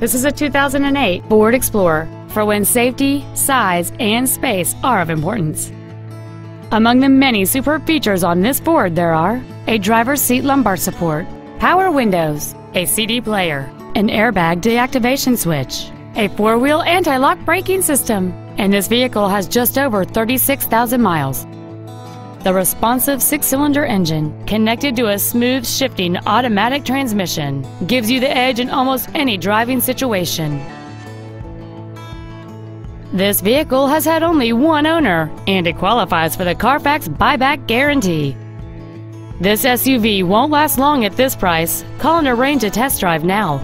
This is a 2008 Ford Explorer for when safety, size, and space are of importance. Among the many superb features on this Ford there are a driver's seat lumbar support, power windows, a CD player, an airbag deactivation switch, a four-wheel anti-lock braking system, and this vehicle has just over 36,000 miles. The responsive six-cylinder engine, connected to a smooth shifting automatic transmission, gives you the edge in almost any driving situation. This vehicle has had only one owner, and it qualifies for the Carfax buyback guarantee. This SUV won't last long at this price. Call and arrange a test drive now.